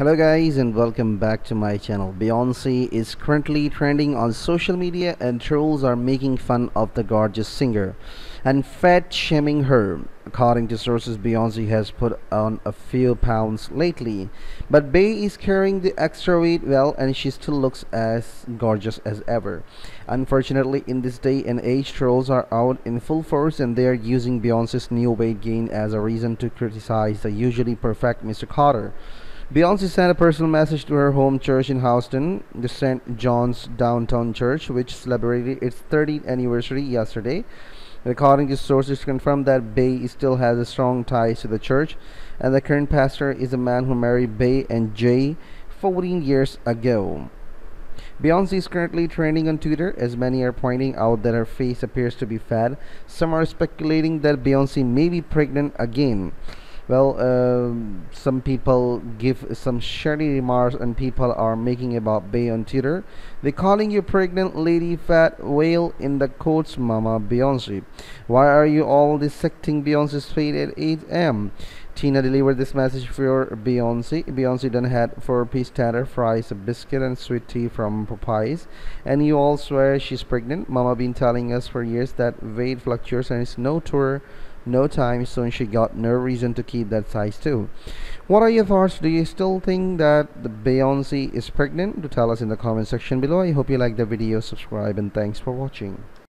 Hello guys and welcome back to my channel. Beyonce is currently trending on social media and trolls are making fun of the gorgeous singer and fat shaming her. According to sources, Beyonce has put on a few pounds lately, but Bey is carrying the extra weight well and she still looks as gorgeous as ever. Unfortunately, in this day and age, trolls are out in full force and they are using Beyonce's new weight gain as a reason to criticize the usually perfect Mr. Carter. Beyonce sent a personal message to her home church in Houston, the St. John's Downtown Church, which celebrated its 30th anniversary yesterday. According to sources, confirmed that Bey still has a strong ties to the church, and the current pastor is a man who married Bey and Jay 14 years ago. Beyonce is currently trending on Twitter as many are pointing out that her face appears to be fat. Some are speculating that Beyonce may be pregnant again well um, some people give some shady remarks and people are making about Bey on Twitter they calling you pregnant lady fat whale in the quotes mama Beyonce why are you all dissecting Beyonce's fate at 8 am Tina delivered this message for Beyonce. Beyonce then had four piece tater fries, a biscuit, and sweet tea from Popeyes. And you all swear she's pregnant. Mama been telling us for years that weight fluctuates and it's no tour no time soon she got no reason to keep that size too. What are your thoughts? Do you still think that the beyonce is pregnant? To tell us in the comment section below. I hope you like the video subscribe and thanks for watching